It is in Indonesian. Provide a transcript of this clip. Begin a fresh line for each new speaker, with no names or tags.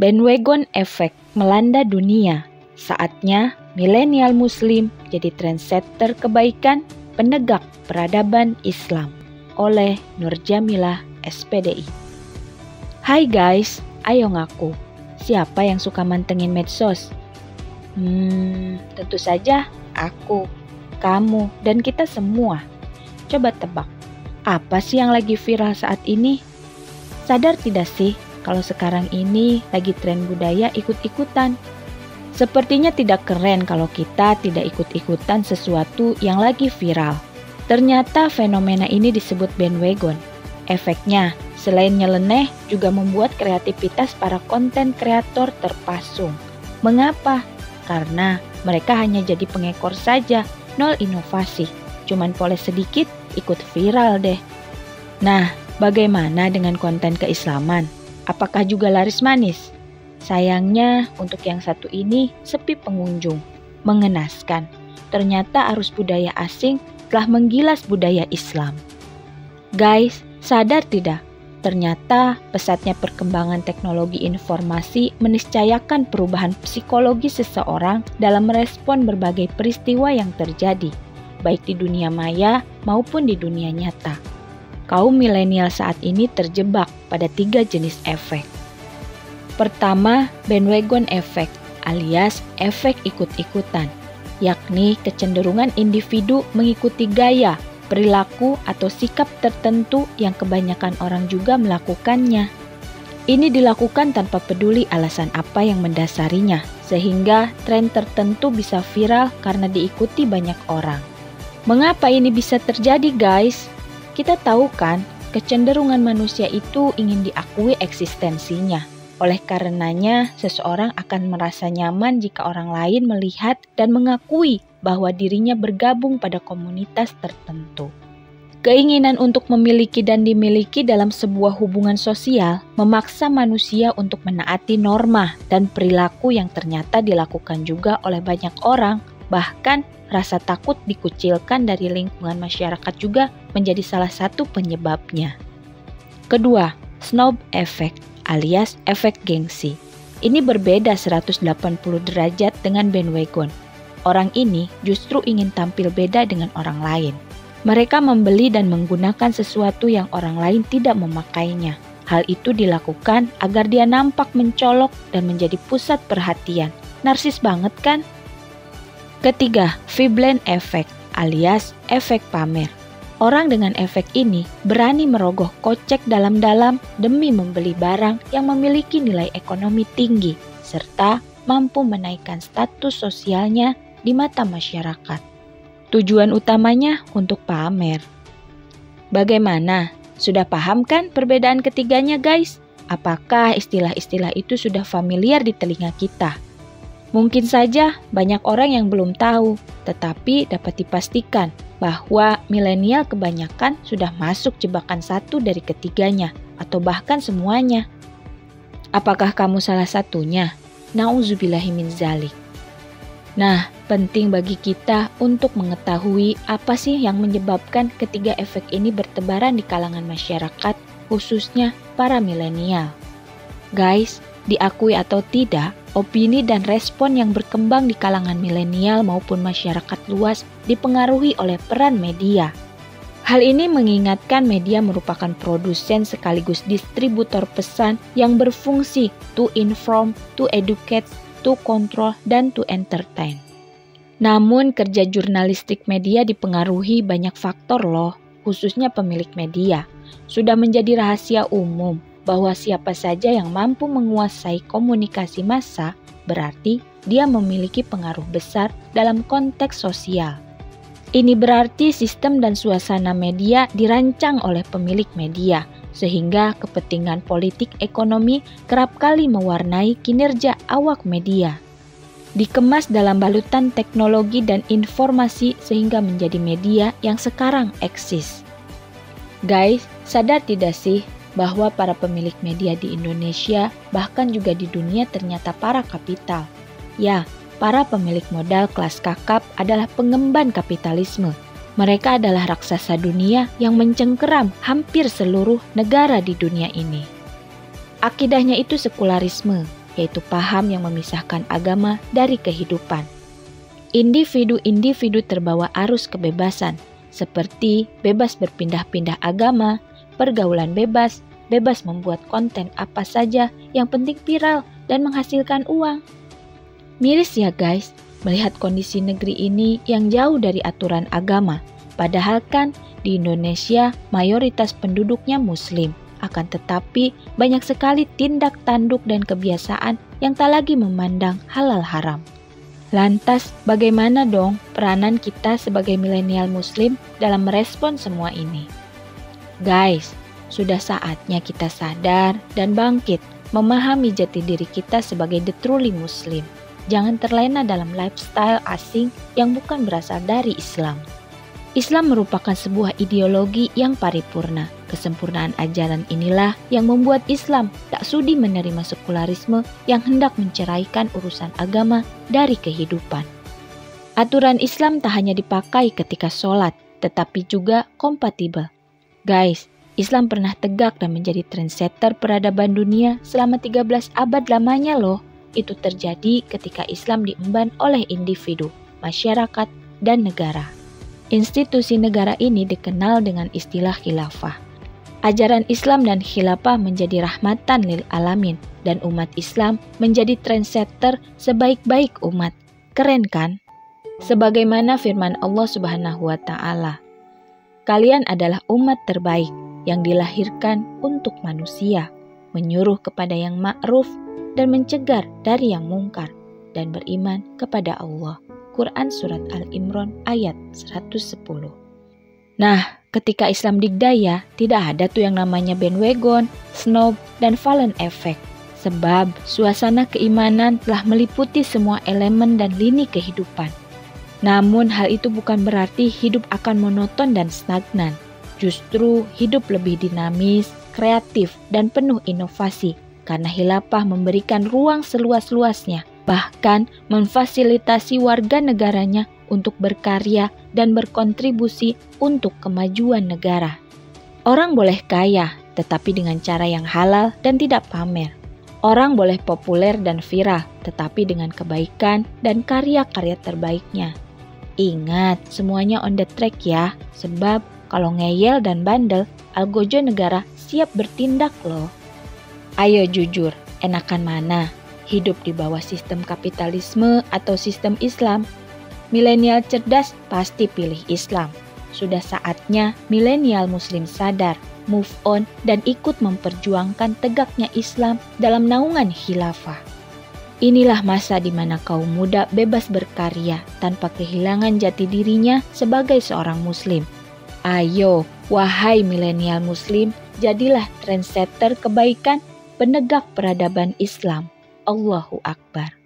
Bandwagon efek melanda dunia. Saatnya milenial muslim jadi trendsetter kebaikan penegak peradaban Islam oleh Nur Jamilah SPDI. Hai guys, ayo ngaku. Siapa yang suka mantengin medsos? Hmm, tentu saja aku, kamu, dan kita semua. Coba tebak, apa sih yang lagi viral saat ini? Sadar tidak sih kalau sekarang ini lagi tren budaya ikut-ikutan. Sepertinya tidak keren kalau kita tidak ikut-ikutan sesuatu yang lagi viral. Ternyata fenomena ini disebut bandwagon. Efeknya, selain nyeleneh, juga membuat kreativitas para konten kreator terpasung. Mengapa? Karena mereka hanya jadi pengekor saja, nol inovasi. Cuman poles sedikit, ikut viral deh. Nah, bagaimana dengan konten keislaman? Apakah juga laris manis? Sayangnya, untuk yang satu ini sepi pengunjung. Mengenaskan, ternyata arus budaya asing telah menggilas budaya Islam. Guys, sadar tidak? Ternyata pesatnya perkembangan teknologi informasi meniscayakan perubahan psikologi seseorang dalam merespon berbagai peristiwa yang terjadi, baik di dunia maya maupun di dunia nyata kaum milenial saat ini terjebak pada tiga jenis efek. Pertama, bandwagon effect alias efek ikut-ikutan, yakni kecenderungan individu mengikuti gaya, perilaku, atau sikap tertentu yang kebanyakan orang juga melakukannya. Ini dilakukan tanpa peduli alasan apa yang mendasarinya, sehingga tren tertentu bisa viral karena diikuti banyak orang. Mengapa ini bisa terjadi, guys? Kita tahu kan, kecenderungan manusia itu ingin diakui eksistensinya. Oleh karenanya, seseorang akan merasa nyaman jika orang lain melihat dan mengakui bahwa dirinya bergabung pada komunitas tertentu. Keinginan untuk memiliki dan dimiliki dalam sebuah hubungan sosial memaksa manusia untuk menaati norma dan perilaku yang ternyata dilakukan juga oleh banyak orang, bahkan rasa takut dikucilkan dari lingkungan masyarakat juga menjadi salah satu penyebabnya. Kedua, snob effect alias efek gengsi. Ini berbeda 180 derajat dengan bandwagon. Orang ini justru ingin tampil beda dengan orang lain. Mereka membeli dan menggunakan sesuatu yang orang lain tidak memakainya. Hal itu dilakukan agar dia nampak mencolok dan menjadi pusat perhatian. Narsis banget kan? Ketiga, Veblen Effect alias efek pamer. Orang dengan efek ini berani merogoh kocek dalam-dalam demi membeli barang yang memiliki nilai ekonomi tinggi serta mampu menaikkan status sosialnya di mata masyarakat. Tujuan utamanya untuk pamer. Bagaimana? Sudah paham kan perbedaan ketiganya, guys? Apakah istilah-istilah itu sudah familiar di telinga kita? Mungkin saja banyak orang yang belum tahu, tetapi dapat dipastikan bahwa milenial kebanyakan sudah masuk jebakan satu dari ketiganya, atau bahkan semuanya. Apakah kamu salah satunya? Nauzubillahimin zalik. Nah, penting bagi kita untuk mengetahui apa sih yang menyebabkan ketiga efek ini bertebaran di kalangan masyarakat, khususnya para milenial. Guys, diakui atau tidak, opini dan respon yang berkembang di kalangan milenial maupun masyarakat luas dipengaruhi oleh peran media. Hal ini mengingatkan media merupakan produsen sekaligus distributor pesan yang berfungsi to inform, to educate, to control, dan to entertain. Namun kerja jurnalistik media dipengaruhi banyak faktor loh, khususnya pemilik media. Sudah menjadi rahasia umum bahwa siapa saja yang mampu menguasai komunikasi massa berarti dia memiliki pengaruh besar dalam konteks sosial. Ini berarti sistem dan suasana media dirancang oleh pemilik media, sehingga kepentingan politik ekonomi kerap kali mewarnai kinerja awak media. Dikemas dalam balutan teknologi dan informasi sehingga menjadi media yang sekarang eksis. Guys, sadar tidak sih bahwa para pemilik media di Indonesia, bahkan juga di dunia ternyata para kapital. Ya, para pemilik modal kelas kakap adalah pengemban kapitalisme. Mereka adalah raksasa dunia yang mencengkeram hampir seluruh negara di dunia ini. Akidahnya itu sekularisme, yaitu paham yang memisahkan agama dari kehidupan. Individu-individu terbawa arus kebebasan, seperti bebas berpindah-pindah agama, pergaulan bebas, bebas membuat konten apa saja yang penting viral dan menghasilkan uang. Miris ya guys, melihat kondisi negeri ini yang jauh dari aturan agama. Padahal kan di Indonesia mayoritas penduduknya muslim. Akan tetapi banyak sekali tindak tanduk dan kebiasaan yang tak lagi memandang halal haram. Lantas, bagaimana dong peranan kita sebagai milenial muslim dalam merespon semua ini? Guys, sudah saatnya kita sadar dan bangkit memahami jati diri kita sebagai the truly muslim. Jangan terlena dalam lifestyle asing yang bukan berasal dari Islam. Islam merupakan sebuah ideologi yang paripurna. Kesempurnaan ajaran inilah yang membuat Islam tak sudi menerima sekularisme yang hendak menceraikan urusan agama dari kehidupan. Aturan Islam tak hanya dipakai ketika sholat, tetapi juga kompatibel. Guys, Islam pernah tegak dan menjadi trendsetter peradaban dunia selama 13 abad lamanya loh. Itu terjadi ketika Islam diemban oleh individu, masyarakat, dan negara. Institusi negara ini dikenal dengan istilah khilafah. Ajaran Islam dan khilafah menjadi rahmatan lil alamin dan umat Islam menjadi trendsetter sebaik-baik umat. Keren kan? Sebagaimana firman Allah Subhanahu wa taala, "Kalian adalah umat terbaik yang dilahirkan untuk manusia, menyuruh kepada yang ma'ruf dan mencegah dari yang mungkar dan beriman kepada Allah." Quran Surat Al-Imran ayat 110. Nah, ketika Islam digdaya, tidak ada tuh yang namanya bandwagon, snob, dan fallen effect. Sebab suasana keimanan telah meliputi semua elemen dan lini kehidupan. Namun hal itu bukan berarti hidup akan monoton dan stagnan. Justru hidup lebih dinamis, kreatif, dan penuh inovasi karena hilafah memberikan ruang seluas-luasnya bahkan memfasilitasi warga negaranya untuk berkarya dan berkontribusi untuk kemajuan negara. Orang boleh kaya, tetapi dengan cara yang halal dan tidak pamer. Orang boleh populer dan viral, tetapi dengan kebaikan dan karya-karya terbaiknya. Ingat, semuanya on the track ya, sebab kalau ngeyel dan bandel, Algojo negara siap bertindak loh. Ayo jujur, enakan mana? hidup di bawah sistem kapitalisme atau sistem Islam, milenial cerdas pasti pilih Islam. Sudah saatnya milenial muslim sadar, move on, dan ikut memperjuangkan tegaknya Islam dalam naungan khilafah. Inilah masa di mana kaum muda bebas berkarya tanpa kehilangan jati dirinya sebagai seorang muslim. Ayo, wahai milenial muslim, jadilah trendsetter kebaikan penegak peradaban Islam. Allahu Akbar.